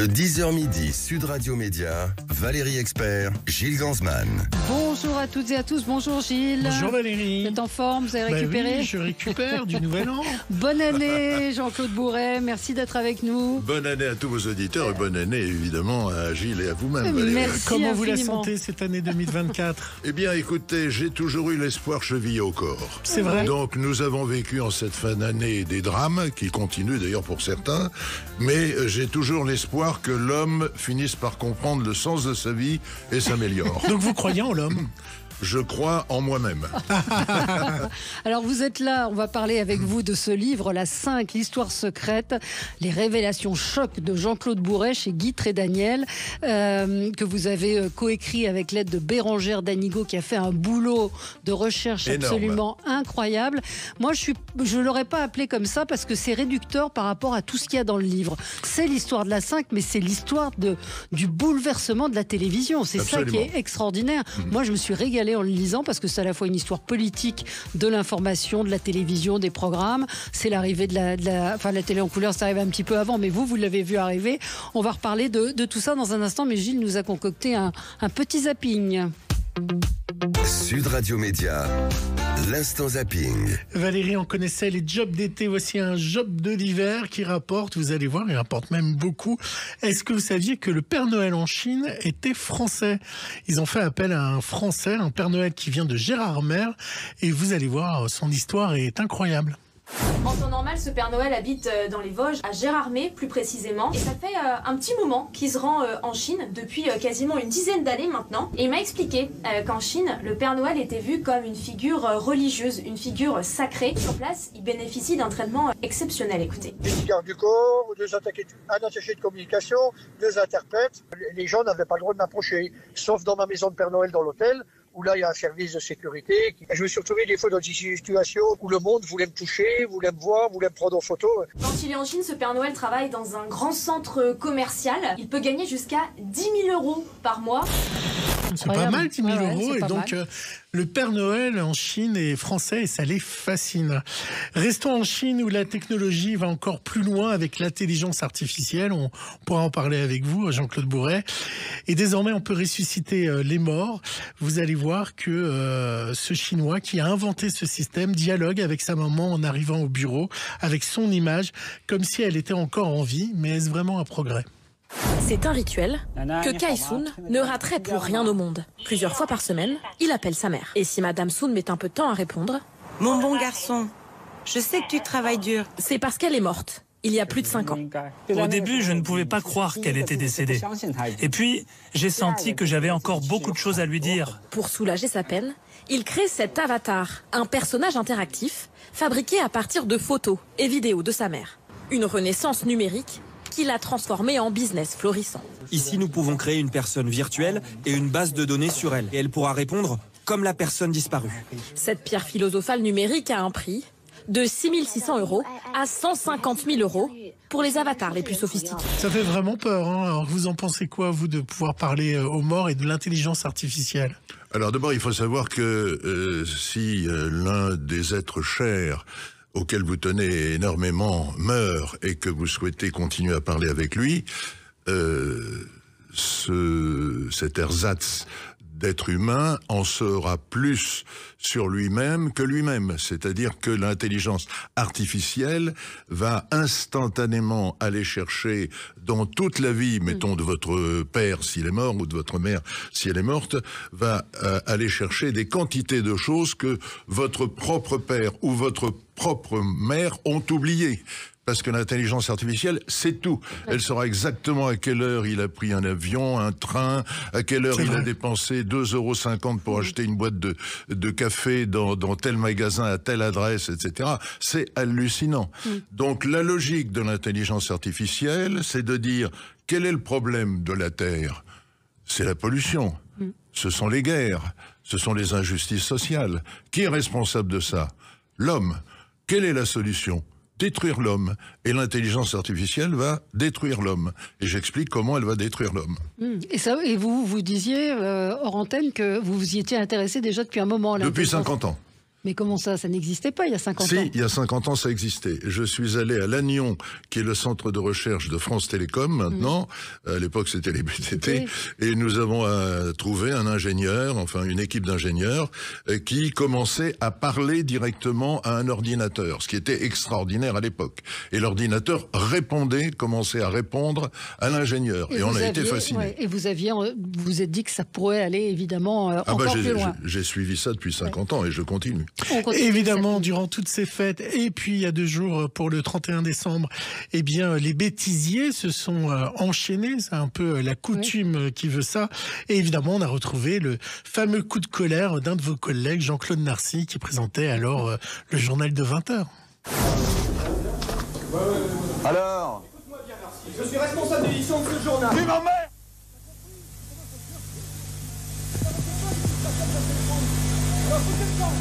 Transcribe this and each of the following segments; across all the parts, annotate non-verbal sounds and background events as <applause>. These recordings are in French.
Le 10h midi, Sud Radio Média, Valérie Expert, Gilles Gansman. Bonjour à toutes et à tous, bonjour Gilles. Bonjour Valérie. Vous êtes en forme, vous avez Bah récupéré oui, je récupère du nouvel an. <laughs> Bonne année Jean-Claude Bourret, merci d'être avec nous. Bonne année à tous vos auditeurs et bonne année évidemment à Gilles et à vous-même. Valérie. Merci Comment vous la infiniment. sentez cette année 2024 <laughs> Eh bien écoutez, j'ai toujours eu l'espoir chevillé au corps. C'est vrai Donc nous avons vécu en cette fin d'année des drames qui continuent d'ailleurs pour certains, mais euh, j'ai toujours l'espoir que l'homme finisse par comprendre le sens de sa vie et s'améliore. Donc vous croyez en l'homme? <laughs> Je crois en moi-même. <laughs> Alors vous êtes là, on va parler avec vous de ce livre, La 5, l'histoire secrète, les révélations chocs de Jean-Claude Bourret chez Guy Trédaniel, euh, que vous avez euh, coécrit avec l'aide de Bérangère Danigo qui a fait un boulot de recherche Énorme. absolument incroyable. Moi je je l'aurais pas appelé comme ça parce que c'est réducteur par rapport à tout ce qu'il y a dans le livre. C'est l'histoire de la 5, mais c'est l'histoire du bouleversement de la télévision. C'est ça qui est extraordinaire. Moi, je me suis régalée en le lisant parce que c'est à la fois une histoire politique de l'information, de la télévision, des programmes. C'est l'arrivée de la, enfin, la télé en couleur, ça arrive un petit peu avant, mais vous, vous l'avez vu arriver. On va reparler de, de tout ça dans un instant, mais Gilles nous a concocté un, un petit zapping. Sud Radio Média, l'instant zapping. Valérie, on connaissait les jobs d'été. Voici un job de l'hiver qui rapporte, vous allez voir, il rapporte même beaucoup. Est-ce que vous saviez que le Père Noël en Chine était français? Ils ont fait appel à un Français, un Père Noël qui vient de Gérardmer. Et vous allez voir, son histoire est incroyable. En temps normal, ce Père Noël habite euh, dans les Vosges, à Gérardmer plus précisément. Et ça fait euh, un petit moment qu'il se rend euh, en Chine, depuis quasiment une dizaine d'années maintenant. Et il m'a expliqué qu'en Chine, le Père Noël était vu comme une figure religieuse, une figure sacrée. Sur place, il bénéficie d'un traitement exceptionnel, écoutez. une garde du corps, deux un attaché de communication, deux interprètes. Les gens n'avaient pas le droit de m'approcher, sauf dans ma maison de Père Noël dans l'hôtel, où là il y a un service de sécurité. Je me suis retrouvé des fois dans des situations où le monde voulait me toucher, voulait me voir, voulait me prendre en photo. Quand il est en Chine, ce Père Noël travaille dans un grand centre commercial. Il peut gagner jusqu'à 10 000 euros par mois. C'est pas mal, 10 000 Ouais, ouais, euros. Et donc, euh, le Père Noël en Chine est français et ça les fascine. Restons en Chine où la technologie va encore plus loin avec l'intelligence artificielle. On pourra en parler avec vous, Jean-Claude Bourret. Et désormais, on peut ressusciter euh, les morts. Vous allez voir que euh, ce Chinois qui a inventé ce système dialogue avec sa maman en arrivant au bureau, avec son image, comme si elle était encore en vie. Mais est-ce vraiment un progrès? C'est un rituel que Kai Soon ne raterait pour rien au monde. Plusieurs fois par semaine, il appelle sa mère. Et si Madame Soon met un peu de temps à répondre, Mon bon garçon, je sais que tu travailles dur. c'est parce qu'elle est morte, il y a plus de 5 ans. Au début, je ne pouvais pas croire qu'elle était décédée. Et puis, j'ai senti que j'avais encore beaucoup de choses à lui dire. Pour soulager sa peine, il crée cet avatar, un personnage interactif fabriqué à partir de photos et vidéos de sa mère. Une renaissance numérique qui l'a transformé en business florissant. Ici, nous pouvons créer une personne virtuelle et une base de données sur elle. Et elle pourra répondre comme la personne disparue. Cette pierre philosophale numérique a un prix de 6600 euros à 150 000 euros pour les avatars les plus sophistiqués. Ça fait vraiment peur. Hein Alors, vous en pensez quoi, vous, de pouvoir parler euh, aux morts et de l'intelligence artificielle? Alors d'abord, il faut savoir que euh, si euh, l'un des êtres chers auquel vous tenez énormément meurt et que vous souhaitez continuer à parler avec lui, euh, ce, cet ersatz d'être humain en saura plus sur lui-même que lui-même. C'est-à-dire que l'intelligence artificielle va instantanément aller chercher dans toute la vie, mettons de votre père s'il est mort ou de votre mère si elle est morte, va euh, aller chercher des quantités de choses que votre propre père ou votre propre mère ont oubliées. Parce que l'intelligence artificielle, c'est tout. Elle saura exactement à quelle heure il a pris un avion, un train, à quelle heure il a dépensé 2,50 euros pour acheter une boîte de, de café dans, dans tel magasin à telle adresse, etc. C'est hallucinant. Donc la logique de l'intelligence artificielle, c'est de dire quel est le problème de la Terre? C'est la pollution. Ce sont les guerres. Ce sont les injustices sociales. Qui est responsable de ça? L'homme. Quelle est la solution? Détruire l'homme. Et l'intelligence artificielle va détruire l'homme. Et j'explique comment elle va détruire l'homme. Hmm. Et, ça, et vous, vous disiez, euh, hors antenne, que vous vous y étiez intéressé déjà depuis un moment. Depuis l'intelligence- 50 ans. Mais comment ça Ça n'existait pas il y a 50 si, ans il y a 50 ans, ça existait. Je suis allé à Lannion, qui est le centre de recherche de France Télécom maintenant. Mhm. À l'époque, c'était les BTT. Et nous avons euh, trouvé un ingénieur, enfin une équipe d'ingénieurs, euh, qui commençait à parler directement à un ordinateur, ce qui était extraordinaire à l'époque. Et l'ordinateur répondait, commençait à répondre à l'ingénieur. Et, on a été fascinés. ouais, et vous aviez, euh, vous êtes dit que ça pourrait aller évidemment euh, Ah bah encore plus loin. j'ai j'ai suivi ça depuis 50 ans et je continue. Évidemment, durant toutes ces fêtes, et puis il y a deux jours pour le 31 décembre, eh bien, les bêtisiers se sont euh, enchaînés. C'est un peu euh, la coutume euh, qui veut ça. Et évidemment, on a retrouvé le fameux coup de colère d'un de vos collègues, Jean-Claude Narcy, qui présentait alors euh, le journal de 20 heures. Alors Je suis responsable d'édition de ce journal. Tu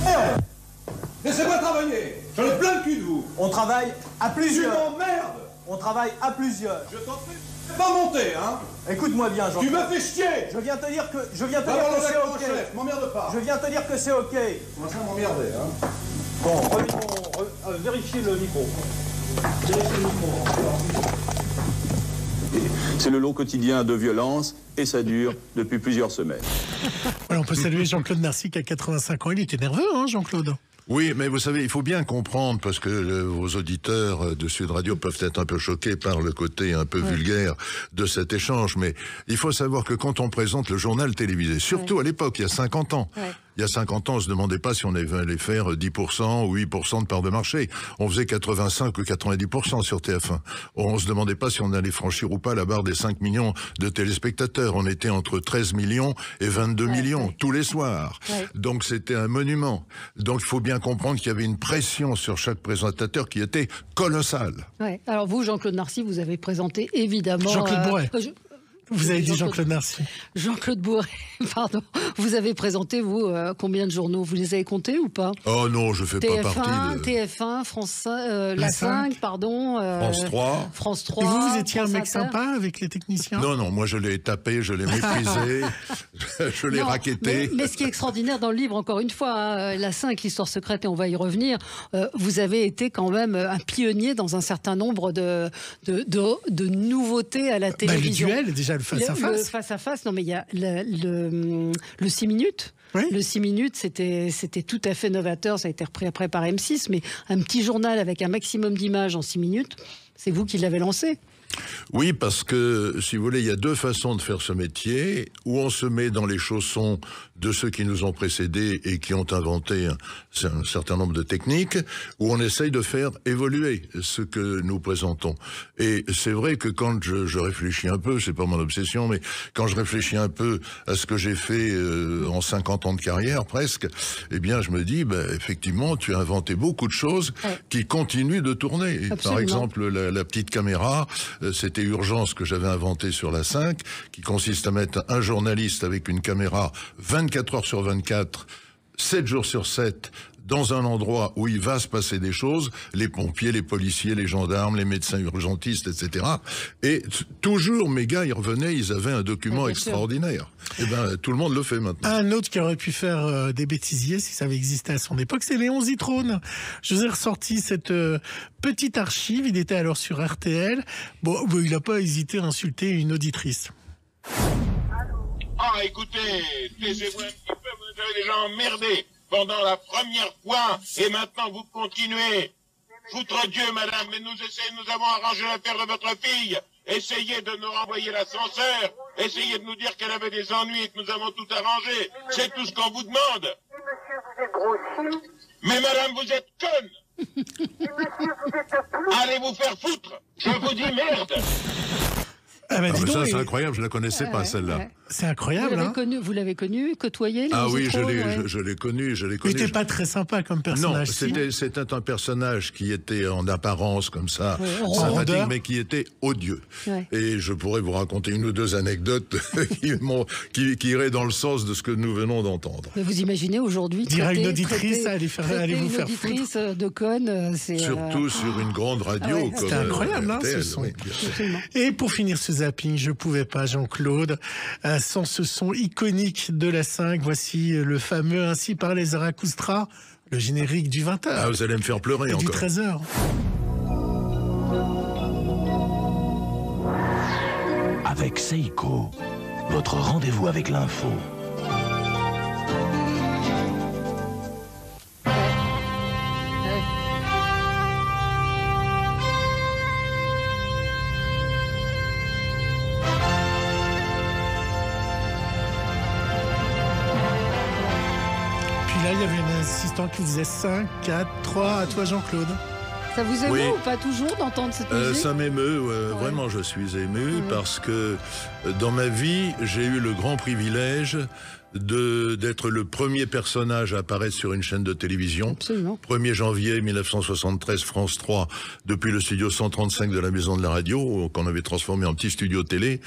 Merde Laissez-moi travailler J'en ai plein le cul de vous On travaille à plusieurs. Tu m'emmerdes On travaille à plusieurs. Je t'en prie C'est pas monter, hein Écoute-moi bien, Jean. Tu me fais chier Je viens te dire que je viens te Va dire que c'est ok. chef, m'emmerde pas Je viens te dire que c'est ok. Comment ça m'emmerder, hein Bon, ton- re- euh, vérifiez le micro. Vérifiez le micro. C'est le long quotidien de violence et ça dure depuis plusieurs semaines. On peut saluer Jean-Claude Narcy qui a 85 ans. Il était nerveux, hein, Jean-Claude. Oui, mais vous savez, il faut bien comprendre, parce que euh, vos auditeurs euh, de Sud Radio peuvent être un peu choqués par le côté un peu vulgaire de cet échange, mais il faut savoir que quand on présente le journal télévisé, surtout à l'époque, il y a 50 ans, il y a 50 ans, on se demandait pas si on allait faire 10% ou 8% de part de marché. On faisait 85 ou 90% sur TF1. On se demandait pas si on allait franchir ou pas la barre des 5 millions de téléspectateurs. On était entre 13 millions et 22 millions tous les soirs. Ouais. Donc c'était un monument. Donc il faut bien comprendre qu'il y avait une pression sur chaque présentateur qui était colossale. Ouais. Alors vous, Jean-Claude Narcy, vous avez présenté évidemment. Jean-Claude euh, Bourret. je- Vous avez dit Jean-Claude- Narcy. Jean-Claude Bourret, <laughs> pardon. Vous avez présenté, vous, euh, combien de journaux Vous les avez comptés ou pas Oh non, je fais pas TF1, partie de... TF1, France 5, euh, La La 5, 5, pardon. euh, France 3. France Et 3. vous, vous étiez un mec Inter. sympa avec les techniciens Non, non, moi je l'ai tapé, je l'ai méprisé, <laughs> <laughs> je l'ai raquetté. Mais, mais ce qui est extraordinaire dans le livre, encore une fois, hein, la 5, l'histoire secrète, et on va y revenir, euh, vous avez été quand même un pionnier dans un certain nombre de, de, de, de nouveautés à la Bah, le télévision. duel, déjà, le face-à-face. Le face-à-face, non mais il y a le, le, le 6 minutes. Le 6 minutes, c'était c'était tout à fait novateur. Ça a été repris après par M6, mais un petit journal avec un maximum d'images en 6 minutes, c'est vous qui l'avez lancé. Oui, parce que, si vous voulez, il y a deux façons de faire ce métier, où on se met dans les chaussons de ceux qui nous ont précédés et qui ont inventé un, un certain nombre de techniques, où on essaye de faire évoluer ce que nous présentons. Et c'est vrai que quand je, je réfléchis un peu, c'est pas mon obsession, mais quand je réfléchis un peu à ce que j'ai fait euh, en 50 ans de carrière presque, eh bien, je me dis, ben, effectivement, tu as inventé beaucoup de choses qui continuent de tourner. Par exemple, la, la petite caméra, c'était Urgence que j'avais inventé sur la 5, qui consiste à mettre un journaliste avec une caméra 24 heures sur 24, 7 jours sur 7, dans un endroit où il va se passer des choses, les pompiers, les policiers, les gendarmes, les médecins urgentistes, etc. Et toujours, mes gars, ils revenaient, ils avaient un document bien sûr. extraordinaire. Et ben, tout le monde le fait maintenant. Un autre qui aurait pu faire euh, des bêtisiers si ça avait existé à son époque, c'est Léon Zitrone. Je vous ai ressorti cette euh, petite archive. Il était alors sur RTL. Bon, bon, il n'a pas hésité à insulter une auditrice. Ah, écoutez, taisez-vous un petit peu, vous avez déjà emmerdé pendant la première fois, et maintenant vous continuez. Foutre Dieu, madame, mais nous essayons, nous avons arrangé l'affaire de votre fille. Essayez de nous renvoyer l'ascenseur. Essayez de nous dire qu'elle avait des ennuis et que nous avons tout arrangé. C'est tout ce qu'on vous demande. Mais madame, vous êtes conne. <laughs> Allez vous faire foutre. Je vous dis merde. Ah, bah, Ah, c'est incroyable, je la connaissais Ouais, pas, ouais, celle-là. ouais. C'est Vous incroyable. l'avez Hein connu, vous l'avez connu, côtoyé Léon Ah oui, je l'ai, ouais. je, je l'ai connu, je l'ai il connu. n'était Je- pas très sympa comme Non, personnage. si. c'était, c'était un personnage qui était en apparence comme ça, Ouais, sympathique, rondeur. mais qui était odieux. Ouais. Et je pourrais vous raconter une ou deux anecdotes <laughs> qui, qui, qui iraient dans le sens de ce que nous venons d'entendre. Mais vous imaginez aujourd'hui Dire une auditrice, allez faire- traiter allez vous une faire auditrice euh, de conne, euh, euh, Surtout sur une grande radio Ah C'était incroyable, hein, ce son. Et pour finir ce zapping, je pouvais pas, Jean-Claude, euh, sans ce son iconique de la 5, voici le fameux Ainsi parlait Zarathustra, le générique du 20h. Ah, vous allez me faire pleurer et encore. du 13h. Avec Seiko, votre rendez-vous avec l'info. Assistant qui disait 5, 4, 3, à toi Jean-Claude. Ça vous émeut Oui. ou pas toujours d'entendre cette Euh, musique ça m'émeut, ouais, vraiment je suis ému parce que euh, dans ma vie j'ai eu le grand privilège de d'être le premier personnage à apparaître sur une chaîne de télévision. Absolument. 1er janvier 1973, France 3, depuis le studio 135 de la Maison de la Radio, qu'on avait transformé en petit studio télé.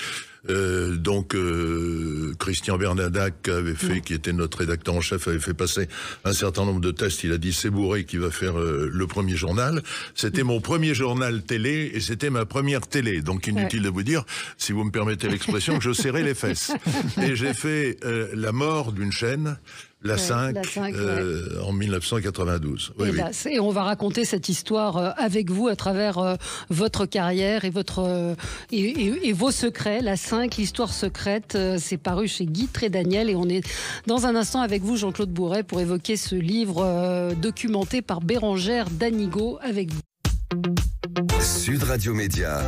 Euh, donc euh, Christian Bernadac avait fait, qui était notre rédacteur en chef, avait fait passer un certain nombre de tests. Il a dit c'est bourré qui va faire euh, le premier journal. C'était mon premier journal télé et c'était ma première télé. Donc inutile de vous dire, si vous me permettez l'expression, que je serrais les fesses. <laughs> Et j'ai fait euh, la mort d'une chaîne. La Ouais, 5, la cinq, euh, en 1992. Oui, et, oui. là, c'est- on va raconter cette histoire euh, avec vous à travers euh, votre carrière et votre et, et- et vos secrets. La 5, l'histoire secrète, c'est paru chez Guy Daniel et on est dans un instant avec vous, Jean-Claude Bourret, pour évoquer ce livre documenté par Bérangère Danigo avec vous. Sud Radio Média,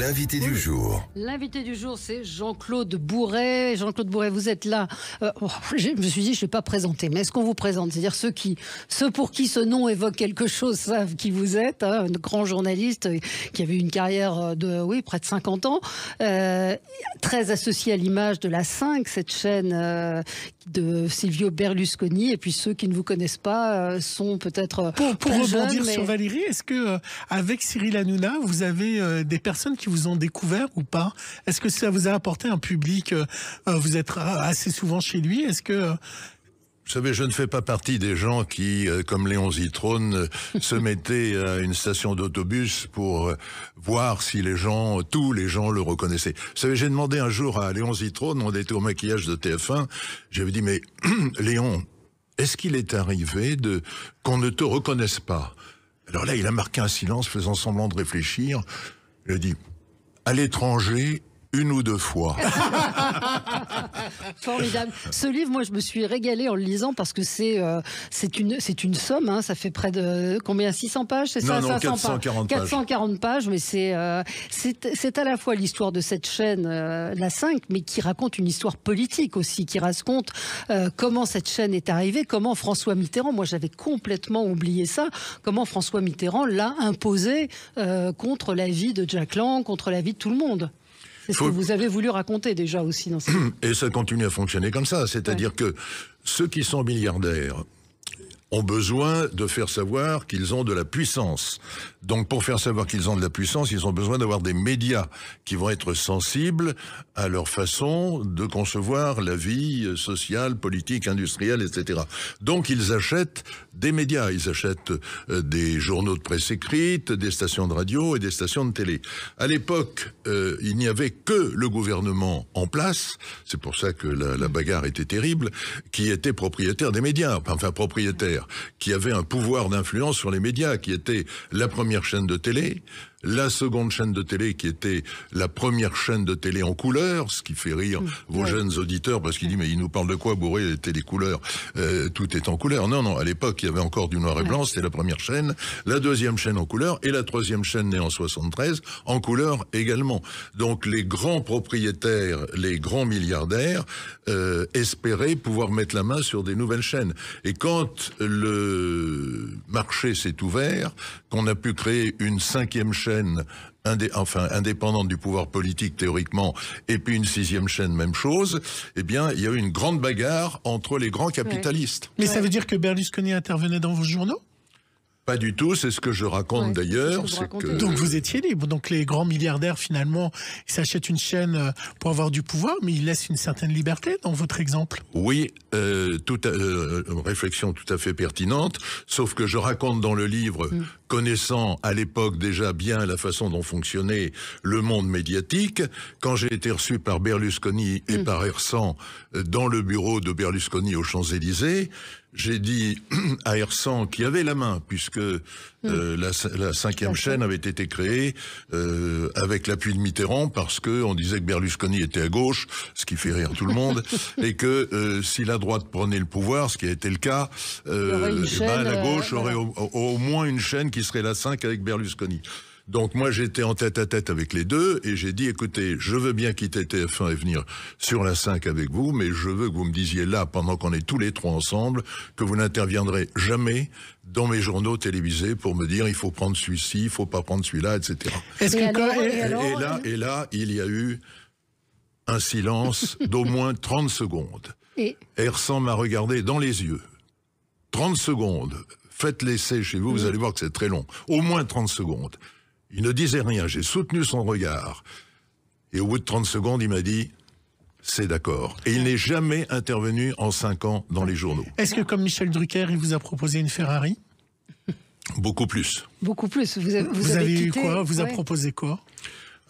l'invité du jour. L'invité du jour, c'est Jean-Claude Bourret. Jean-Claude Bourret, vous êtes là. Euh, oh, je me suis dit, je ne vais pas présenter, mais est-ce qu'on vous présente? C'est-à-dire ceux qui, ceux pour qui ce nom évoque quelque chose savent qui vous êtes. hein, un grand journaliste euh, qui avait une carrière euh, de, oui, près de 50 ans, euh, très associé à l'image de la 5, cette chaîne euh, de Silvio Berlusconi. Et puis ceux qui ne vous connaissent pas euh, sont peut-être Pour, pour rebondir jeunes, sur Valérie, est-ce que euh, avec Cyril Hanouna, vous avez euh, des personnes qui vous ont découvert ou pas? Est-ce que ça vous a apporté un public euh, euh, Vous êtes assez souvent chez lui? Est-ce que euh, Vous savez, je ne fais pas partie des gens qui, euh, comme Léon Zitrone, euh, <laughs> se mettaient à une station d'autobus pour euh, voir si les gens, tous les gens le reconnaissaient. Vous savez, j'ai demandé un jour à Léon Zitrone, on était au maquillage de TF1, j'avais dit, mais <clears throat> Léon, est-ce qu'il est arrivé de qu'on ne te reconnaisse pas? Alors là, il a marqué un silence, faisant semblant de réfléchir. Il a dit, à l'étranger, une ou deux fois. <laughs> Formidable. Ce livre, moi, je me suis régalée en le lisant parce que c'est euh, c'est une c'est une somme. hein. ça fait près de combien? 600 pages, c'est ça? Non, non, 500 440 pages. 440 pages, mais c'est euh, c'est à la fois l'histoire de cette chaîne, euh, la 5, mais qui raconte une histoire politique aussi, qui raconte comment cette chaîne est arrivée, comment François Mitterrand, moi j'avais complètement oublié ça, comment François Mitterrand l'a imposé contre la vie de Jack Lang, contre la vie de tout le monde. C'est ce Faut- que vous avez voulu raconter déjà aussi dans ce <clears throat> Et ça continue à fonctionner comme ça. C'est-à-dire que ceux qui sont milliardaires ont besoin de faire savoir qu'ils ont de la puissance. Donc pour faire savoir qu'ils ont de la puissance, ils ont besoin d'avoir des médias qui vont être sensibles à leur façon de concevoir la vie sociale, politique, industrielle, etc. Donc ils achètent des médias, ils achètent euh, des journaux de presse écrite, des stations de radio et des stations de télé. À l'époque, euh, il n'y avait que le gouvernement en place, c'est pour ça que la bagarre était terrible, qui était propriétaire des médias, enfin propriétaire, qui avait un pouvoir d'influence sur les médias, qui était la première chaîne de télé, la seconde chaîne de télé qui était la première chaîne de télé en couleur, ce qui fait rire vos ouais. jeunes auditeurs parce qu'ils disent mais il nous parle de quoi bourré les couleurs Euh, tout est en couleur. Non non à l'époque il y avait encore du noir et blanc c'était la première chaîne. La deuxième chaîne en couleur et la troisième chaîne née en 73 en couleur également. Donc les grands propriétaires les grands milliardaires euh, espéraient pouvoir mettre la main sur des nouvelles chaînes. Et quand le marché s'est ouvert qu'on a pu créer une cinquième chaîne indé- enfin indépendante du pouvoir politique théoriquement, et puis une sixième chaîne, même chose, eh bien, il y a eu une grande bagarre entre les grands capitalistes. Mais ça veut dire que Berlusconi intervenait dans vos journaux? Pas du tout, c'est ce que je raconte d'ailleurs. que- Donc vous étiez libre. Donc les grands milliardaires, finalement, ils s'achètent une chaîne euh, pour avoir du pouvoir, mais ils laissent une certaine liberté dans votre exemple. Oui, euh, tout à- euh, réflexion tout à fait pertinente, sauf que je raconte dans le livre, connaissant à l'époque déjà bien la façon dont fonctionnait le monde médiatique, quand j'ai été reçu par Berlusconi et par Hersan euh, dans le bureau de Berlusconi aux Champs-Élysées, j'ai dit <clears throat> à Ersan qui avait la main, puisque euh, la, la cinquième chaîne avait été créée euh, avec l'appui de Mitterrand, parce que on disait que Berlusconi était à gauche, ce qui fait rire tout le monde, <laughs> et que euh, si la droite prenait le pouvoir, ce qui a été le cas, une eh ben, la gauche euh, aurait au, au- au moins une chaîne qui serait la 5 avec Berlusconi. Donc moi j'étais en tête à tête avec les deux et j'ai dit écoutez je veux bien quitter TF1 et venir sur la 5 avec vous mais je veux que vous me disiez là pendant qu'on est tous les trois ensemble que vous n'interviendrez jamais dans mes journaux télévisés pour me dire il faut prendre celui-ci il faut pas prendre celui-là etc. Est-ce Et que alors, quand- et et- alors Et là et là il y a eu un silence <laughs> d'au moins 30 secondes. Et Ersan m'a regardé dans les yeux. 30 secondes. Faites l'essai chez vous, vous allez voir que c'est très long. Au moins 30 secondes. Il ne disait rien, j'ai soutenu son regard. Et au bout de 30 secondes, il m'a dit c'est d'accord. Et il n'est jamais intervenu en 5 ans dans les journaux. Est-ce que comme Michel Drucker, il vous a proposé une Ferrari? Beaucoup plus. beaucoup plus. Vous, avez- vous, Vous, avez, avez eu quoi? Vous a ouais. proposé quoi?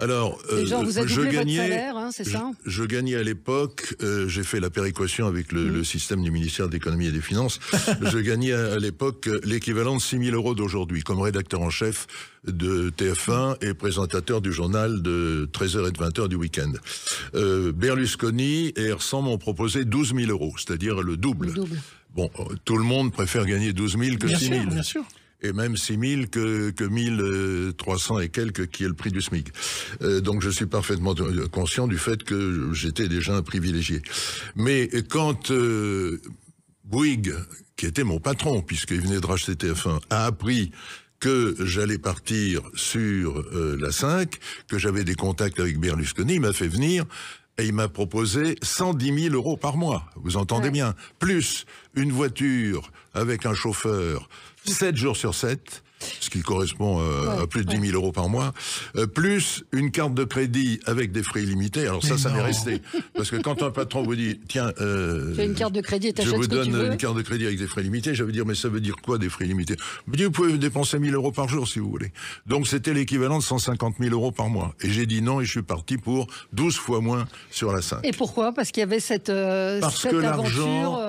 Alors, Et genre, vous a je votre gagnais, salaire, hein, c'est je, ça? je gagnais à l'époque, euh, j'ai fait la péréquation avec le, Mm. le système du ministère de l'économie et des finances, <laughs> je gagnais à, à l'époque euh, l'équivalent de 6 000 euros d'aujourd'hui, comme rédacteur en chef de TF1 et présentateur du journal de 13h et de 20h du week-end. Euh, Berlusconi et Ersan m'ont proposé 12 000 euros, c'est-à-dire le double. Le double. Bon, euh, tout le monde préfère gagner 12 000 que Bien 6 sûr, 000 bien sûr. Et même 6 000 que, que 1300 et quelques qui est le prix du SMIC. Euh, donc je suis parfaitement euh, conscient du fait que j'étais déjà un privilégié. Mais quand euh, Bouygues, qui était mon patron, puisqu'il venait de racheter TF1, a appris que j'allais partir sur euh, la 5, que j'avais des contacts avec Berlusconi, il m'a fait venir et il m'a proposé 110 000 euros par mois. Vous entendez bien Plus une voiture avec un chauffeur 7 jours sur 7, ce qui correspond euh, à plus de 10 000 euros par mois, euh, plus une carte de crédit avec des frais illimités. Alors ça, Mais ça m'est resté. Parce que quand un patron vous dit, tiens... Euh, une carte de crédit et je vous donne veux. une carte de crédit avec des frais limités. J'avais dire, mais ça veut dire quoi des frais limités Il me dit, vous pouvez dépenser 1000 euros par jour si vous voulez. Donc c'était l'équivalent de 150 000 euros par mois. Et j'ai dit non et je suis parti pour 12 fois moins sur la 5. Et pourquoi? Parce qu'il y avait cette, euh, Parce cette que aventure.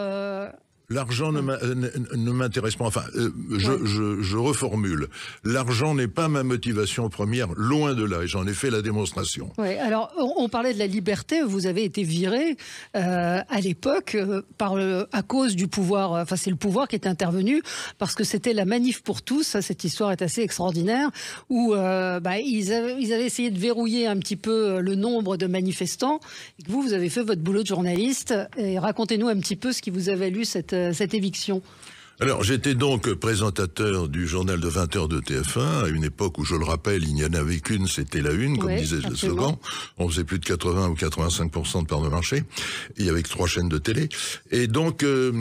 L'argent- euh, ne m'intéresse pas. Enfin, euh, je, je, je reformule. L'argent n'est pas ma motivation première, loin de là, et j'en ai fait la démonstration. Ouais, alors on, on parlait de la liberté. Vous avez été viré euh, à l'époque euh, par le- à cause du pouvoir. Enfin, c'est le pouvoir qui est intervenu parce que c'était la manif pour tous. Cette histoire est assez extraordinaire où bah, ils, avaient, ils avaient essayé de verrouiller un petit peu le nombre de manifestants. Et vous, vous avez fait votre boulot de journaliste. Et racontez-nous un petit peu ce qui vous a valu cette, euh, cette éviction. Alors, j'étais donc présentateur du journal de 20 heures de TF1, à une époque où, je le rappelle, il n'y en avait qu'une, c'était la une, comme Ouais, disait le slogan. On faisait plus de 80 ou 85% de part de marché, et avec trois chaînes de télé. Et donc, euh,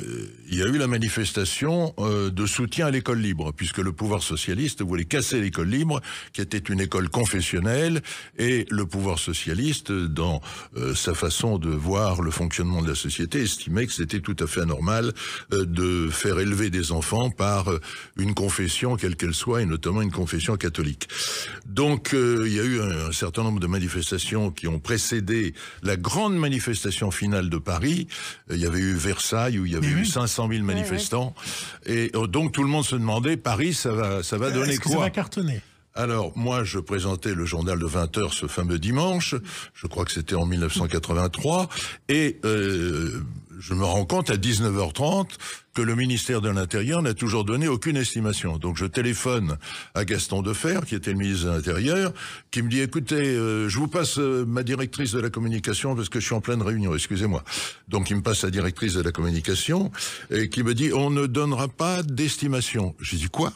euh, il y a eu la manifestation euh, de soutien à l'école libre, puisque le pouvoir socialiste voulait casser l'école libre, qui était une école confessionnelle, et le pouvoir socialiste, dans euh, sa façon de voir le fonctionnement de la société, estimait que c'était tout à fait anormal de faire élever des enfants par euh, une confession, quelle qu'elle soit, et notamment une confession catholique. Donc, euh, il y a eu un, un certain nombre de manifestations qui ont précédé la grande manifestation finale de Paris. Euh, Il y avait eu Versailles, où il y avait eu 500 000 manifestants. Et euh, donc, tout le monde se demandait, Paris, ça va, ça va donner Est-ce que ça quoi va cartonner? Alors, moi, je présentais le journal de 20 heures ce fameux dimanche. Je crois que c'était en 1983. Et euh, je me rends compte à 19h30 que le ministère de l'Intérieur n'a toujours donné aucune estimation. Donc, je téléphone à Gaston Defer, qui était le ministre de l'Intérieur, qui me dit, écoutez, euh, je vous passe euh, ma directrice de la communication parce que je suis en pleine réunion, excusez-moi. Donc, il me passe la directrice de la communication et qui me dit, on ne donnera pas d'estimation. J'ai dit, quoi?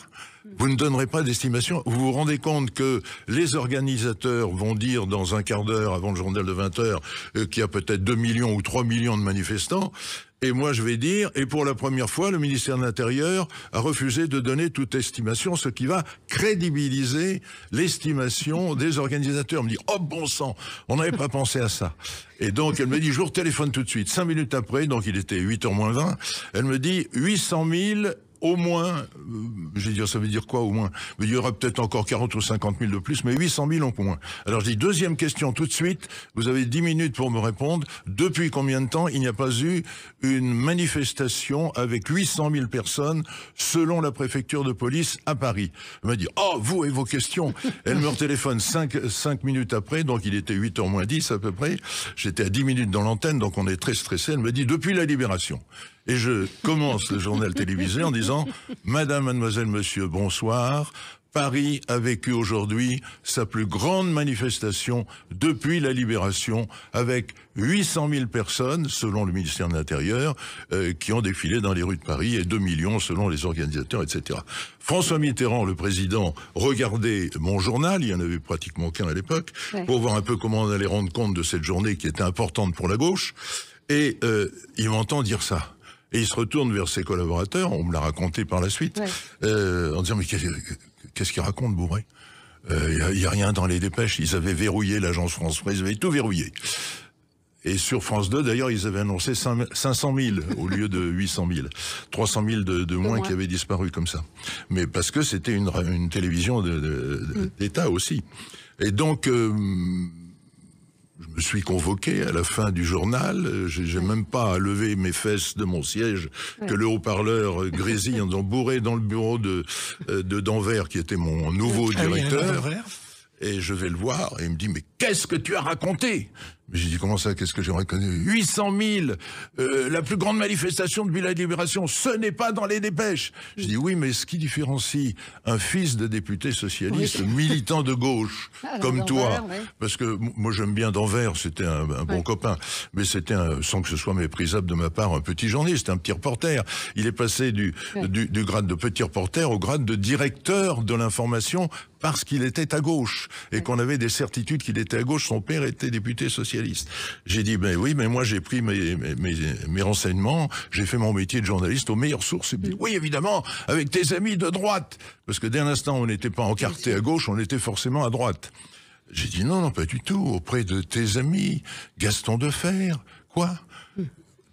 Vous ne donnerez pas d'estimation. Vous vous rendez compte que les organisateurs vont dire dans un quart d'heure avant le journal de 20 heures euh, qu'il y a peut-être 2 millions ou 3 millions de manifestants. Et moi, je vais dire, et pour la première fois, le ministère de l'Intérieur a refusé de donner toute estimation, ce qui va crédibiliser l'estimation des organisateurs. On me dit, oh bon sang, on n'avait pas pensé à ça. Et donc, elle me dit, je vous téléphone tout de suite. Cinq minutes après, donc il était 8h moins 20, elle me dit 800 000 au moins, euh, je vais dire, ça veut dire quoi au moins? Il y aura peut-être encore 40 ou 50 000 de plus, mais 800 000 au moins. Alors je dis deuxième question tout de suite. Vous avez 10 minutes pour me répondre. Depuis combien de temps il n'y a pas eu une manifestation avec 800 000 personnes selon la préfecture de police à Paris? Elle m'a dit oh vous et vos questions. Elle me téléphone 5 5 minutes après, donc il était 8 h moins 10 à peu près. J'étais à 10 minutes dans l'antenne, donc on est très stressé. Elle me dit depuis la libération. Et je commence le journal télévisé en disant <laughs> Madame, mademoiselle, monsieur, bonsoir. Paris a vécu aujourd'hui sa plus grande manifestation depuis la libération, avec 800 000 personnes, selon le ministère de l'Intérieur, euh, qui ont défilé dans les rues de Paris, et 2 millions selon les organisateurs, etc. François Mitterrand, le président, regardait mon journal, il y en avait pratiquement qu'un à l'époque, Ouais. pour voir un peu comment on allait rendre compte de cette journée qui était importante pour la gauche, et euh, il m'entend dire ça. Et il se retourne vers ses collaborateurs, on me l'a raconté par la suite, euh, en disant mais qu'est- qu'est-ce qu'il raconte Bourré? Il n'y a, rien dans les dépêches, ils avaient verrouillé l'agence France Presse, ils avaient tout verrouillé. Et sur France 2, d'ailleurs, ils avaient annoncé 5 500 000 au lieu de 800 000. 300 000 de, de moins qui avaient disparu comme ça. Mais parce que c'était une, télévision de- de- d'État aussi. Et donc, euh, je me suis convoqué à la fin du journal. Euh, J'ai même pas à lever mes fesses de mon siège que le haut-parleur euh, grésille <laughs> en disant bourré dans le bureau de, euh, de Danvers, qui était mon nouveau Ah directeur. Et je vais le voir et il me dit mais qu'est-ce que tu as raconté? Mais j'ai dit comment ça qu'est-ce que j'ai raconté 800 000 euh, la plus grande manifestation depuis la libération ce n'est pas dans les dépêches. Je dis oui mais ce qui différencie un fils de député socialiste Oui. militant de gauche Alors, <laughs> comme toi ouais. parce que moi j'aime bien Danvers c'était un, un bon copain mais c'était sans que ce soit méprisable de ma part un petit journaliste un petit reporter il est passé du, Ouais. du, du grade de petit reporter au grade de directeur de l'information parce qu'il était à gauche et qu'on avait des certitudes qu'il était à gauche. Son père était député socialiste. J'ai dit ben oui, mais moi j'ai pris mes, mes, mes, mes renseignements, j'ai fait mon métier de journaliste aux meilleures sources. Et puis, oui, évidemment, avec tes amis de droite, parce que dès l'instant on n'était pas encarté à gauche, on était forcément à droite. J'ai dit non, non, pas du tout. Auprès de tes amis, Gaston Defer, quoi?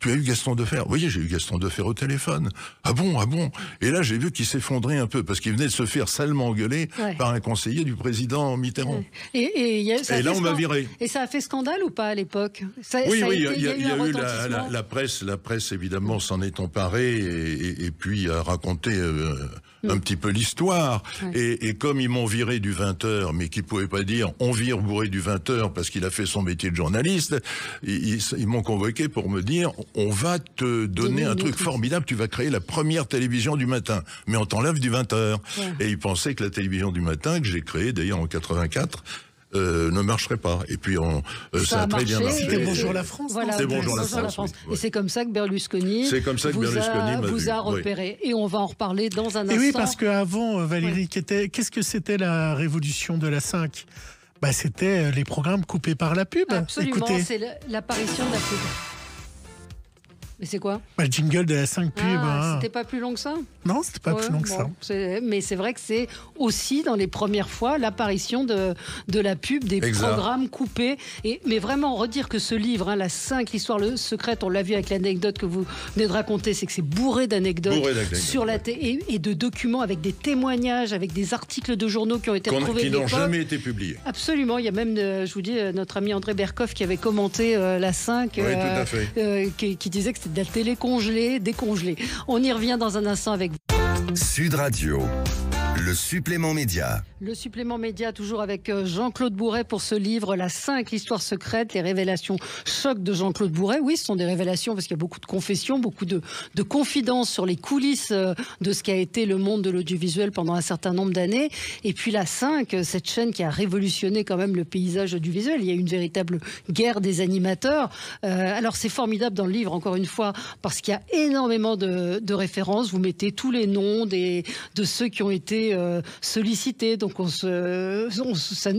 Tu as eu Gaston Defer Oui, j'ai eu Gaston Defer au téléphone. Ah bon, ah bon? Et là, j'ai vu qu'il s'effondrait un peu parce qu'il venait de se faire salement engueuler Ouais. par un conseiller du président Mitterrand. Et, et, y a- a Et là, on m'a viré. Et ça a fait scandale ou pas à l'époque? Oui, ça oui, il y a, y eu la, retentissement la- la presse, la presse évidemment s'en est emparée et, et- et puis a raconté euh, un petit peu l'histoire. Ouais. Et, et comme ils m'ont viré du 20h, mais qu'ils pouvaient pas dire on vire bourré du 20h parce qu'il a fait son métier de journaliste, ils, m'ont convoqué pour me dire on va te donner un truc formidable, tu vas créer la première télévision du matin, mais on t'enlève du 20h. Ouais. Et ils pensaient que la télévision du matin, que j'ai créée d'ailleurs en 84, euh, ne marcherait pas. Et puis on, euh, ça, a, très bien marché. C'était Bonjour la France. Voilà, C'était Bonjour la France, oui, Et c'est comme ça que Berlusconi, C'est comme ça que vous, Berlusconi a, vous oui. repéré. Et on va en reparler dans un Et instant. oui, parce qu'avant, euh, Valérie, qu'était- qu'est-ce que c'était la révolution de la 5 bah, C'était les programmes coupés par la pub. Absolument, c'est la- l'apparition de la pub. Mais c'est quoi bah, le jingle de la 5 pub. Ah, hein. C'était pas plus long que ça Non, c'était pas Ouais, plus long que bon, ça. Mais c'est vrai que c'est aussi dans les premières fois l'apparition de, de la pub, des Exact. programmes coupés. Et, mais vraiment, redire que ce livre, hein, La 5, l'histoire le- secrète, on l'a vu avec l'anecdote que vous venez de raconter, c'est que c'est bourré d'anecdotes sur la et, et de documents avec des témoignages, avec des articles de journaux qui ont été Qu'on- retrouvés qui n'ont jamais été publiés. Absolument, il y a même, euh, je vous dis, euh, notre ami André Berkoff qui avait commenté euh, la 5, Oui, tout à fait. euh, qui, qui disait que c'était de la télé congelée, décongelée. On y revient dans un instant avec vous. Sud Radio, le supplément média. Le supplément média, toujours avec euh, Jean-Claude Bourret pour ce livre, La 5, l'histoire secrète, les révélations choc de Jean-Claude Bourret. Oui, ce sont des révélations parce qu'il y a beaucoup de confessions, beaucoup de, de confidences sur les coulisses euh, de ce qu'a été le monde de l'audiovisuel pendant un certain nombre d'années. Et puis La 5, euh, cette chaîne qui a révolutionné quand même le paysage audiovisuel. Il y a une véritable guerre des animateurs. Alors c'est formidable dans le livre, encore une fois, parce qu'il y a énormément de, références. Vous mettez tous les noms de ceux qui ont été euh, sollicités. Donc on se,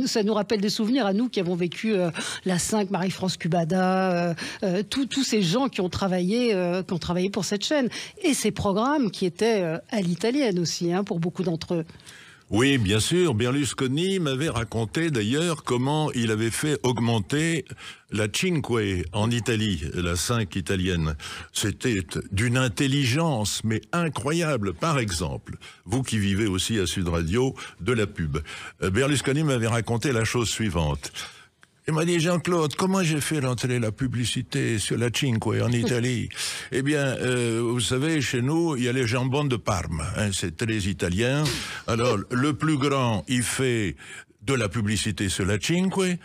ça, nous, rappelle des souvenirs à nous qui avons vécu euh, la 5, Marie-France Cubada, euh, euh, tous- ces gens qui ont travaillé, qui ont travaillé pour cette chaîne et ces programmes qui étaient à l'italienne aussi, hein, pour beaucoup d'entre eux. Oui, bien sûr. Berlusconi m'avait raconté d'ailleurs comment il avait fait augmenter la Cinque en Italie, la 5 italienne. C'était d'une intelligence, mais incroyable. Par exemple, vous qui vivez aussi à Sud Radio, de la pub. Euh, Berlusconi m'avait raconté la chose suivante. Il m'a dit Jean-Claude, comment j'ai fait rentrer la publicité sur la Cinque en <laughs> Italie? Eh bien, euh, vous savez, chez nous, il y a les jambons de Parme. Hein, c'est très italien. Alors, <laughs> le plus grand, il fait de la publicité sur la Cinque.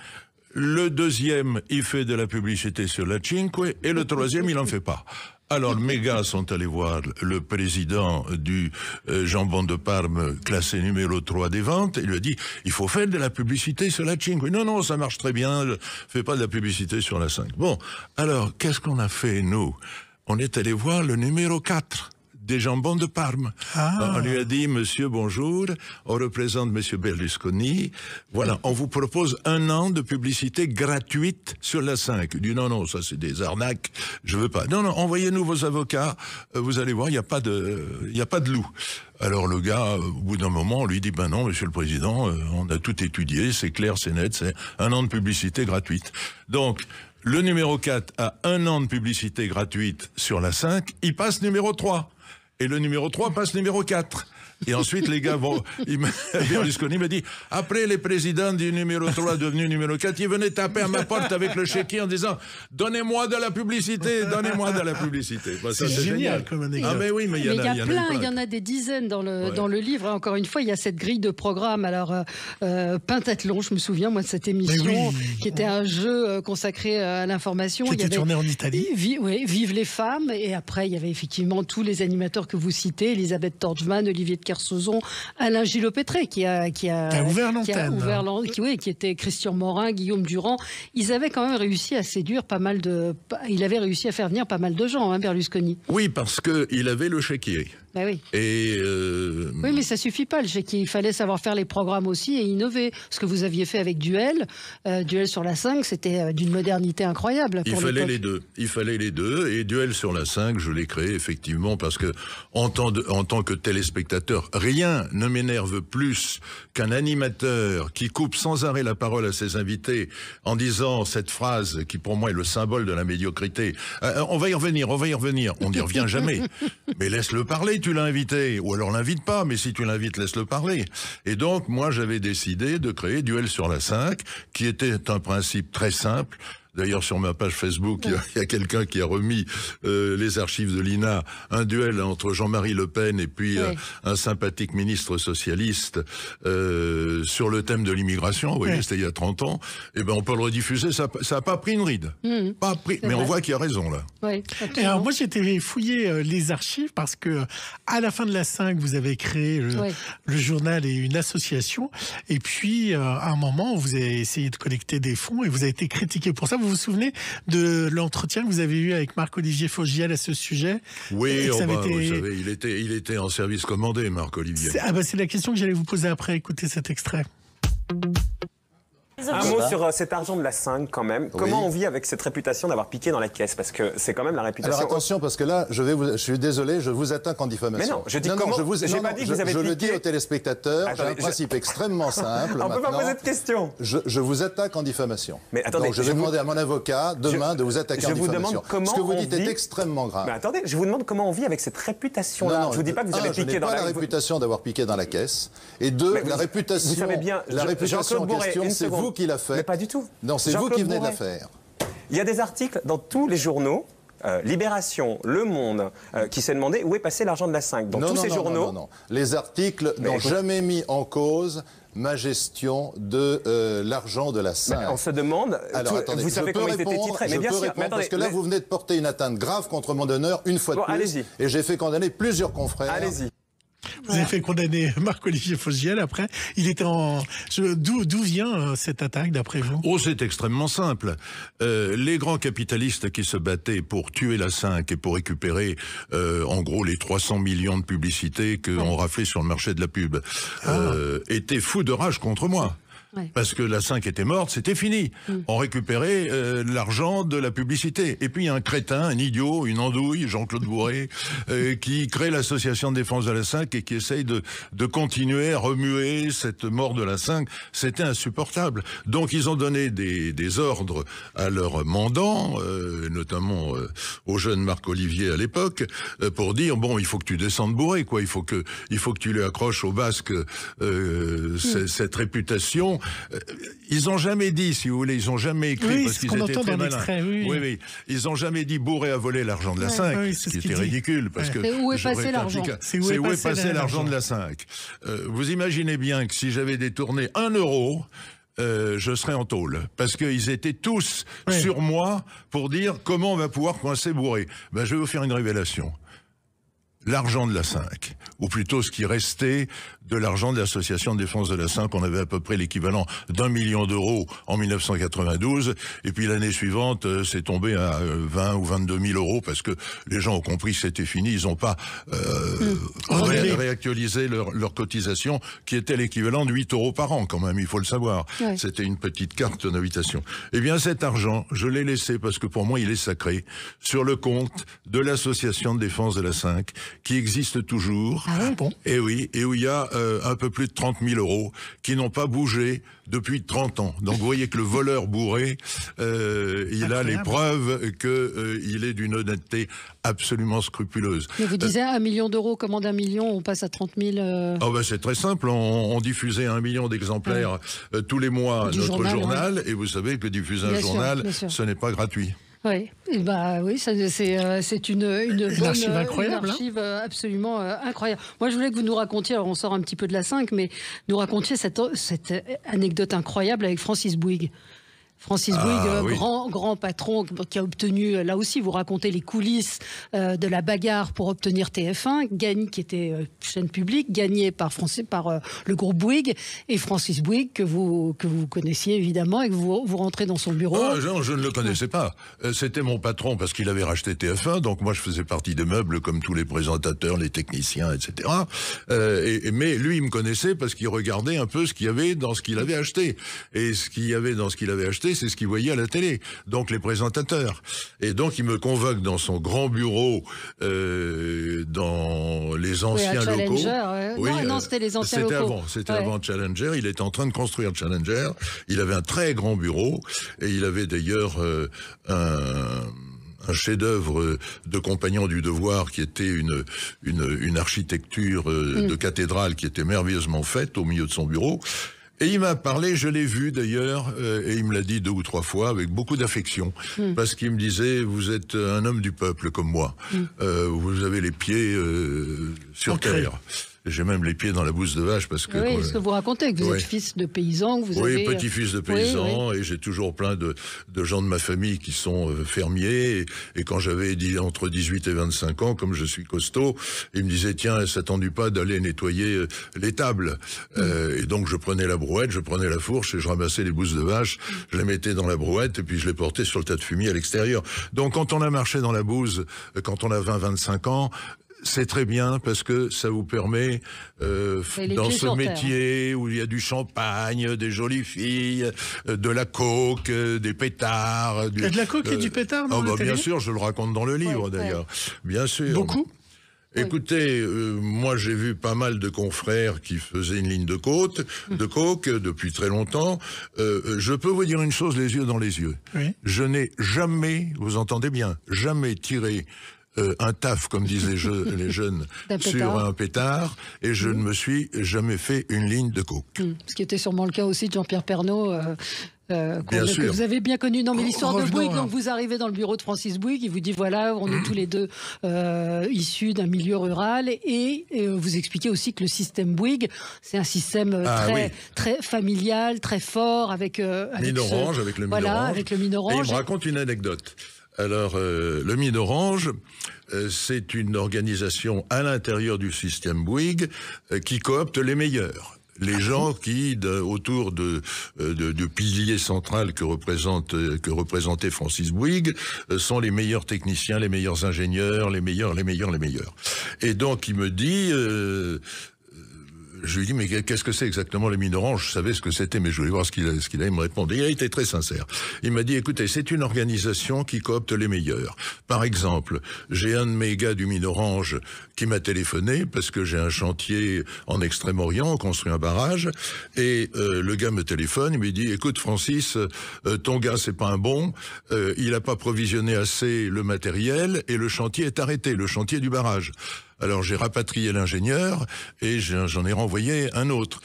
Le deuxième, il fait de la publicité sur la Cinque. Et le troisième, il en fait pas. Alors, mes gars sont allés voir le président du euh, jambon de Parme, classé numéro 3 des ventes, et lui a dit, il faut faire de la publicité sur la Cinque. Non, non, ça marche très bien, fais pas de la publicité sur la 5. Bon, alors, qu'est-ce qu'on a fait, nous? On est allé voir le numéro 4 des jambons de Parme. Ah. On lui a dit, monsieur, bonjour, on représente monsieur Berlusconi. Voilà, on vous propose un an de publicité gratuite sur la 5. Il dit, non, non, ça c'est des arnaques, je veux pas. Non, non, envoyez-nous vos avocats, euh, vous allez voir, il n'y a pas de, il n'y a pas de loup. Alors le gars, euh, au bout d'un moment, on lui dit, ben non, monsieur le président, euh, on a tout étudié, c'est clair, c'est net, c'est un an de publicité gratuite. Donc, le numéro 4 a un an de publicité gratuite sur la 5, il passe numéro 3 et le numéro 3 passe numéro 4. Et ensuite, les gars vont. <laughs> Berlusconi m'a dit après, les présidents du numéro 3 devenu numéro 4, ils venaient taper à ma porte avec le chéquier en disant Donnez-moi de la publicité, donnez-moi de la publicité. Bah, ça, C'est génial comme anecdote. Ah, mais oui, mais il y en a, y plein, il y en a des dizaines dans le, Ouais. dans le livre. Encore une fois, il y a cette grille de programme. Alors, euh, euh, Pentathlon, je me souviens, moi, de cette émission, oui. qui était un jeu euh, consacré à l'information. Qui Il y était avait- tourné en Italie. Vi- oui, Vive les femmes. Et après, il y avait effectivement tous les animateurs que vous citez, Elisabeth Torgman, Olivier de Kersauzon, Alain Gillot-Pétré, qui a, qui a, Qui a ouvert l'antenne. qui, oui, qui était Christian Morin, Guillaume Durand. Ils avaient quand même réussi à séduire pas mal de. Il avait réussi à faire venir pas mal de gens, hein, Berlusconi. Oui, parce qu'il avait le chéquier. Bah oui. Et. euh, Oui, mais ça suffit pas. Le. Il fallait savoir faire les programmes aussi et innover. Ce que vous aviez fait avec Duel, euh, Duel sur la 5, c'était euh, d'une modernité incroyable. Il fallait les deux. Il fallait les deux. Et Duel sur la 5, je l'ai créé effectivement parce que en tant, de- en tant que téléspectateur, rien ne m'énerve plus qu'un animateur qui coupe sans arrêt la parole à ses invités en disant cette phrase qui pour moi est le symbole de la médiocrité. Euh, on va y revenir, on va y revenir. On n'y revient jamais. <laughs> Mais laisse-le parler, tu l'as invité. Ou alors l'invite pas, mais si tu l'invites, laisse-le parler. Et donc, moi, j'avais décidé de créer Duel sur la 5, qui était un principe très simple. D'ailleurs, sur ma page Facebook, il y a, quelqu'un qui a remis euh, les archives de l'INA, un duel entre Jean-Marie Le Pen et puis euh, un sympathique ministre socialiste euh, sur le thème de l'immigration. Vous voyez, c'était il y a 30 ans. Et ben, on peut le rediffuser. Ça n'a pas pris une ride. Mhm. Pas pris. Mais on voit qu'il a raison là. Oui, Et alors moi j'étais fouiller euh, les archives parce que à la fin de la 5 vous avez créé le, journal et une association et puis euh, à un moment vous avez essayé de collecter des fonds et vous avez été critiqué pour ça. Vous vous souvenez de l'entretien que vous avez eu avec Marc-Olivier Fogiel à ce sujet Et Oui, oh bah, été- vous savez, il était, il était en service commandé, Marc-Olivier. C'est ah bah, c'est la question que j'allais vous poser après. Écoutez cet extrait. Un mot sur euh, cet argent de la 5 quand même. Comment on vit avec cette réputation d'avoir piqué dans la caisse? Parce que c'est quand même la réputation. Alors attention, parce que là, je, vais vous, je suis désolé, je vous attaque en diffamation. Mais non, je dis non, comment- je vous, j'ai non, pas non, dit que je, vous avez je le piqué. dis aux téléspectateurs, j'ai Attendez, un je- principe extrêmement simple. <laughs> On peut pas maintenant. poser de questions. Je, je vous attaque en diffamation. Mais attendez, Donc je vais je vous- demander à mon avocat demain Je- de vous attaquer je en vous diffamation. demande comment Ce que vous on dites vit- est extrêmement grave. Mais attendez, je vous demande comment on vit avec cette réputation-là. Je vous dis pas que vous un, avez je piqué n'ai dans pas la. la réputation d'avoir piqué dans la caisse. Et deux, Mais vous- la réputation, vous savez bien, la Je- réputation Jean-Claude en Bourret, question, une c'est seconde. vous qui l'a fait. Mais pas du tout. Non, c'est vous qui venez de la faire. Il y a des articles dans tous les journaux. euh, Libération, Le Monde, euh, qui s'est demandé où est passé l'argent de la 5. Dans non, tous non, ces non, journaux. Non, non, non. Les articles n'ont écoute- jamais mis en cause ma gestion de euh, l'argent de la 5. Mais on se demande, Alors tout- attendez, vous je savez peux comment ils étaient répondre, titrés. je bien peux sûr, mais répondre, attendez, parce que là mais- vous venez de porter une atteinte grave contre mon honneur une fois Bon, de plus. allez-y. Et j'ai fait condamner plusieurs confrères. Allez-y. Vous avez fait condamner <laughs> Marc-Olivier Fogiel après. Il était en. D'où d'où vient euh, cette attaque d'après vous? Oh, c'est extrêmement simple. Euh, les grands capitalistes qui se battaient pour tuer la 5 et pour récupérer, euh, en gros, les 300 millions de publicités qu'on raflait sur le marché de la pub, Ah. euh, étaient fous de rage contre moi. Ouais. Parce que la 5 était morte, c'était fini. On récupérait euh, l'argent de la publicité. Et puis il y a un crétin, un idiot, une andouille, Jean-Claude Bourré, <laughs> euh, qui crée l'association de défense de la 5 et qui essaye de, de continuer à remuer cette mort de la 5. C'était insupportable. Donc ils ont donné des, des ordres à leurs mandants, euh, notamment euh, au jeune Marc Olivier à l'époque, euh, pour dire bon, il faut que tu descendes bourré, quoi. Il faut que, il faut que tu lui accroches au basque euh, c- cette réputation. Euh, Ils ont jamais dit, si vous voulez, ils ont jamais écrit Oui, parce ce qu'ils qu'on étaient entend très malins. oui. oui, oui. Ils ont jamais dit bourré a volé l'argent de la Ouais, 5, oui, ce qui était dit. ridicule parce que où est passé l'argent. C'est où est passé l'argent de la 5. Euh, vous imaginez bien que si j'avais détourné un euro, euh, je serais en tôle. Parce qu'ils étaient tous sur moi pour dire comment on va pouvoir coincer bourré. Ben, je vais vous faire une révélation. L'argent de la 5, ou plutôt ce qui restait de l'argent de l'association de défense de la 5, on avait à peu près l'équivalent d'un million d'euros en 1992, et puis l'année suivante, euh, c'est tombé à euh, 20 ou 22 000 euros parce que les gens ont compris que c'était fini, ils n'ont pas euh, ré- Relevé. réactualisé leur, leur cotisation, qui était l'équivalent de 8 euros par an quand même, il faut le savoir. Ouais. C'était une petite carte d'invitation. Eh bien, cet argent, je l'ai laissé parce que pour moi, il est sacré sur le compte de l'association de défense de la 5, qui existe toujours. Ah bon Et oui, et où il y a euh, un peu plus de 30 000 euros qui n'ont pas bougé depuis 30 ans. Donc vous voyez que le voleur bourré, euh, il a les preuves qu'il est d'une honnêteté absolument scrupuleuse. Mais vous disiez un million d'euros, comment d'un million, on passe à 30 000 euh, Oh ben c'est très simple, on, on diffusait un million d'exemplaires euh, tous les mois Du notre journal, journal, et vous savez que diffuser un sûr, journal, ce n'est pas gratuit. Oui, et bah oui, c'est euh, une une, bonne, archive euh, incroyable, une hein. archive euh, absolument euh, incroyable. Moi, je voulais que vous nous racontiez. Alors, on sort un petit peu de la 5, mais nous racontiez cette cette anecdote incroyable avec Francis Bouygues. Francis Ah, Bouygues, oui. grand, grand patron qui a obtenu, euh, là aussi, vous racontez les coulisses euh, de la bagarre pour obtenir TF1, gagné, qui était euh, chaîne publique, gagné par, Francis, par euh, le groupe Bouygues, et Francis Bouygues, que vous, que vous connaissiez évidemment, et que vous, vous rentrez dans son bureau. Ah, non, je ne le connaissais pas. C'était mon patron parce qu'il avait racheté TF1, donc moi je faisais partie des meubles comme tous les présentateurs, les techniciens, etc. Et, et- mais lui, il me connaissait parce qu'il regardait un peu ce qu'il y avait dans ce qu'il avait acheté. Et ce qu'il y avait dans ce qu'il avait acheté, c'est ce qu'il voyait à la télé, donc les présentateurs. Et donc il me convoque dans son grand bureau, euh, dans les anciens locaux. Challenger, ouais. Non, non, euh, c'était les anciens C'était locaux. avant, c'était Ouais. avant Challenger. Il était en train de construire Challenger. Il avait un très grand bureau et il avait d'ailleurs euh, un un chef-d'œuvre de Compagnons du Devoir qui était une une, une architecture Mm. de cathédrale qui était merveilleusement faite au milieu de son bureau. Et il m'a parlé, je l'ai vu d'ailleurs, euh, et il me l'a dit deux ou trois fois avec beaucoup d'affection, Mm. parce qu'il me disait, vous êtes un homme du peuple comme moi, Mm. Euh, vous avez les pieds euh, sur terre. J'ai même les pieds dans la bouse de vache parce que... oui, ce que vous racontez, que vous êtes fils de paysan, que vous oui, avez... euh, petit-fils de paysan, oui. et j'ai toujours plein de, de gens de ma famille qui sont euh, fermiers. Et, et quand j'avais dit entre 18 et 25 ans, comme je suis costaud, ils me disaient, tiens, ça t'ennuie pas d'aller nettoyer euh, les tables Euh, Et donc je prenais la brouette, je prenais la fourche et je ramassais les bousses de vache, je les mettais dans la brouette et puis je les portais sur le tas de fumier à l'extérieur. Donc quand on a marché dans la bouse, quand on a 20-25 ans, c'est très bien parce que ça vous permet, euh, dans ce terre. métier où il y a du champagne, des jolies filles, euh, de la coke, euh, des pétards. Il y a de la coke et du pétard dans oh, bah, Bien sûr, je le raconte dans le livre Ouais, d'ailleurs. Bien sûr. Beaucoup Écoutez, euh, moi j'ai vu pas mal de confrères qui faisaient une ligne de côte, de coke euh, depuis très longtemps. Euh, je peux vous dire une chose les yeux dans les yeux. Oui. Je n'ai jamais, vous entendez bien, jamais tiré euh, un taf, comme disent les, jeux- <laughs> les jeunes, sur un pétard, et je ne me suis jamais fait une ligne de coke. Hmm. Ce qui était sûrement le cas aussi de Jean-Pierre Pernaud. euh, euh, que vous avez bien connu. Non, mais Re- l'histoire de Bouygues, vous arrivez dans le bureau de Francis Bouygues, il vous dit voilà, on est tous les deux issus d'un milieu rural, et, et, vous expliquez aussi que le système Bouygues, c'est un système Ah, très, oui. très familial, très fort, avec, avec Mine ce- orange, avec le mine voilà, orange. avec le mine Et il orange. me raconte une anecdote. Alors, euh, le mine orange, euh, c'est une organisation à l'intérieur du système Bouygues euh, qui coopte les meilleurs. Les gens qui, de- autour de, de, de pilier central que représente que représentait Francis Bouygues, sont les meilleurs techniciens, les meilleurs ingénieurs, les meilleurs, les meilleurs, les meilleurs. Et donc, il me dit, euh, je lui dis mais qu'est-ce que c'est exactement les mines oranges Je savais ce que c'était, mais je voulais voir ce qu'il a, ce qu'il allait me répondre. Il a été très sincère. Il m'a dit écoutez, c'est une organisation qui coopte les meilleurs. Par exemple, j'ai un de mes gars du mine orange qui m'a téléphoné parce que j'ai un chantier en Extrême-Orient, on construit un barrage, et euh, le gars me téléphone, il me dit écoute Francis, euh, ton gars c'est pas un bon, euh, il a pas provisionné assez le matériel et le chantier est arrêté, le chantier du barrage. Alors j'ai rapatrié l'ingénieur et j'en ai renvoyé un autre.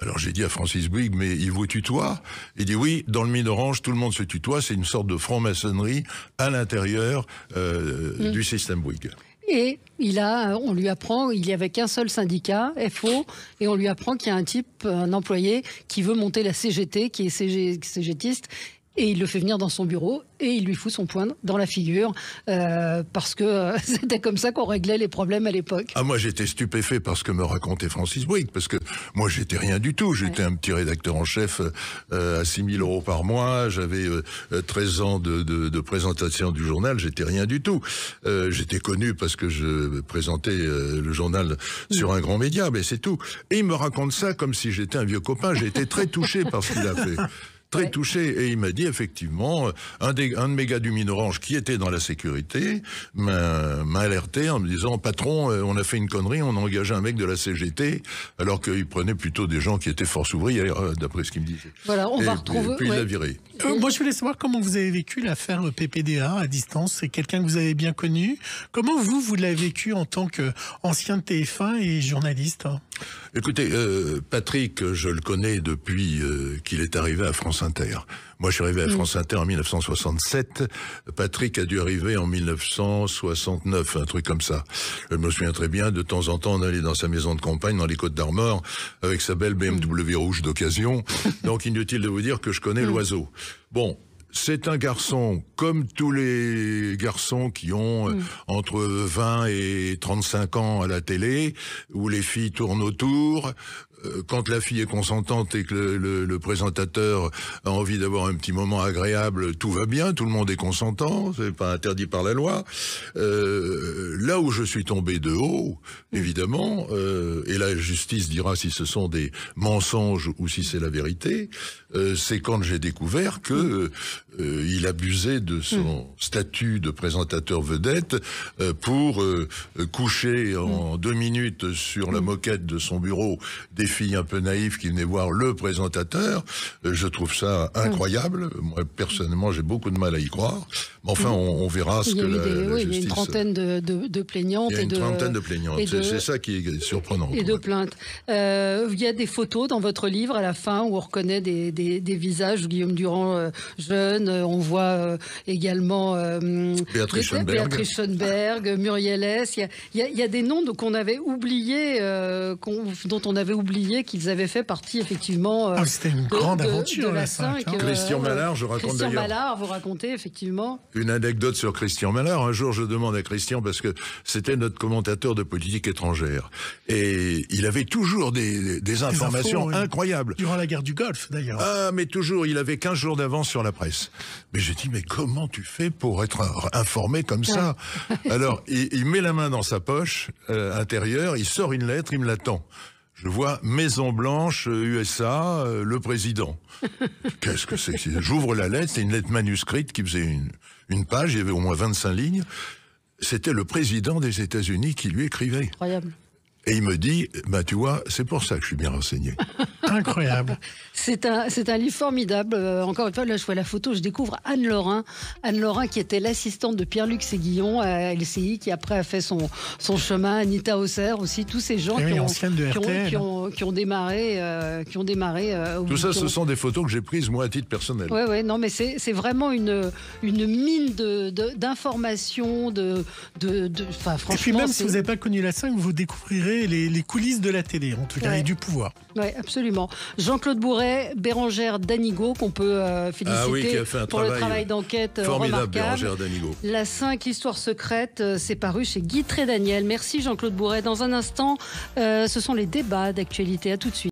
Alors j'ai dit à Francis Bouygues, mais il vous tutoie? Il dit oui, dans le mine orange, tout le monde se tutoie, c'est une sorte de franc-maçonnerie à l'intérieur euh, Mm. du système Bouygues. Et il a, on lui apprend, il y avait qu'un seul syndicat, FO, et on lui apprend qu'il y a un type, un employé, qui veut monter la CGT, qui est CG, CGTiste, et il le fait venir dans son bureau et il lui fout son poing dans la figure euh, parce que euh, <laughs> c'était comme ça qu'on réglait les problèmes à l'époque. Ah moi j'étais stupéfait par ce que me racontait Francis Bouygues parce que moi j'étais rien du tout, j'étais un petit rédacteur en chef euh, à 6 000 euros par mois, j'avais euh, euh, 13 ans de, de, de présentation du journal, j'étais rien du tout. Euh, j'étais connu parce que je présentais euh, le journal sur un grand média, mais c'est tout. Et il me raconte ça comme si j'étais un vieux copain, j'ai été très touché par ce qu'il a fait. <laughs> Très touché et il m'a dit effectivement un, des, un de mes gars du mine orange qui était dans la sécurité m'a m'a alerté en me disant patron euh, on a fait une connerie on a engagé un mec de la CGT alors qu'il prenait plutôt des gens qui étaient force ouvrière euh, d'après ce qu'il me disait. Voilà, on Et- va et retrouver. puis il l'a viré. Euh, moi, je voulais savoir comment vous avez vécu l'affaire PPDA à distance. C'est quelqu'un que vous avez bien connu. Comment vous, vous l'avez vécu en tant qu'ancien de TF1 et journaliste Écoutez, euh, Patrick, je le connais depuis euh, qu'il est arrivé à France Inter. Moi, je suis arrivé à Mm. France Inter en 1967. Patrick a dû arriver en 1969, un truc comme ça. Je me souviens très bien, de temps en temps, on allait dans sa maison de campagne, dans les Côtes d'Armor, avec sa belle BMW rouge d'occasion. <laughs> Donc, inutile de vous dire que je connais l'oiseau. Bon. C'est un garçon comme tous les garçons qui ont euh, entre 20 et 35 ans à la télé, où les filles tournent autour. Euh, Quand la fille est consentante et que le, le- le présentateur a envie d'avoir un petit moment agréable, tout va bien, tout le monde est consentant, c'est pas interdit par la loi. Euh, là où je suis tombé de haut, évidemment, euh, et la justice dira si ce sont des mensonges ou si c'est la vérité, euh, c'est quand j'ai découvert que euh, il abusait de son statut de présentateur vedette euh, pour coucher en deux minutes sur la moquette de son bureau des filles un peu naïves qui venaient voir le présentateur. Euh, je trouve ça incroyable. Moi, personnellement, j'ai beaucoup de mal à y croire. Mais enfin, on, on verra ce que la, des- la oui, il y a une trentaine de, de- de plaignantes Il y a et une de trentaine de plaignantes. C'est ça qui est surprenant. et de plaintes. Euh, il y a des photos dans votre livre à la fin où on reconnaît des, des- des visages. Guillaume Durand euh, jeune, on voit euh, également Béatrice Schoenberg. Béatrice Schoenberg, Muriel S. Il y a, il y des noms qu'on avait oubliés, dont on avait oublié qu'ils avaient fait partie effectivement. euh, Ah, c'était une de- grande de- aventure, de la la cinq, cinq, hein. Christian Mallard, je raconte Christian. Mallard, vous racontez effectivement. Une anecdote sur Christian Mallard. Un jour, je demande à Christian, parce que c'était notre commentateur de politique étrangère, et il avait toujours des, des informations infos, oui. incroyables. Durant la guerre du Golfe, d'ailleurs. Ah, mais toujours, il avait 15 jours d'avance sur la presse. Mais j'ai dit, mais comment tu fais pour être informé comme ça? <laughs> Alors, il, il met la main dans sa poche euh, intérieure, il sort une lettre, il me l'attend. Je vois Maison Blanche, euh, USA, euh, le président. <laughs> Qu'est-ce que c'est que c'est J'ouvre la lettre, c'est une lettre manuscrite qui faisait une, une page, il y avait au moins 25 lignes. C'était le président des États-Unis qui lui écrivait. Incroyable. Et il me dit, bah tu vois, c'est pour ça que je suis bien renseigné. <laughs> Incroyable. C'est un, c'est un livre formidable. Euh, encore une fois, là, je vois la photo, je découvre Anne Lorrain. Anne Lorrain, qui était l'assistante de Pierre-Luc Séguillon à LCI, qui après a fait son, son chemin. Anita Hausser aussi, tous ces gens Eh oui, qui, ont, ancienne de qui, ont, RTL. qui ont- qui ont démarré. euh, qui ont démarré euh, Tout ça, ce ont- sont des photos que j'ai prises moi à titre personnel. Ouais, ouais, non, mais c'est c'est vraiment une, une mine de- de- d'informations, de, de, de, enfin, Et franchement. puis même si vous n'avez pas connu la 5, vous découvrirez les, les coulisses de la télé, en tout cas, Ouais. et du pouvoir. Oui, absolument. Jean-Claude Bourret, Bérangère Danigo, qu'on peut euh, féliciter Ah oui, fait un pour le travail travail d'enquête euh, Formidable. Bérangère Danigo. La 5 Histoire secrète, euh, c'est paru chez Guy Daniel. Merci Jean-Claude Bourret. Dans un instant, euh, ce sont les débats d'actualité. À tout de suite.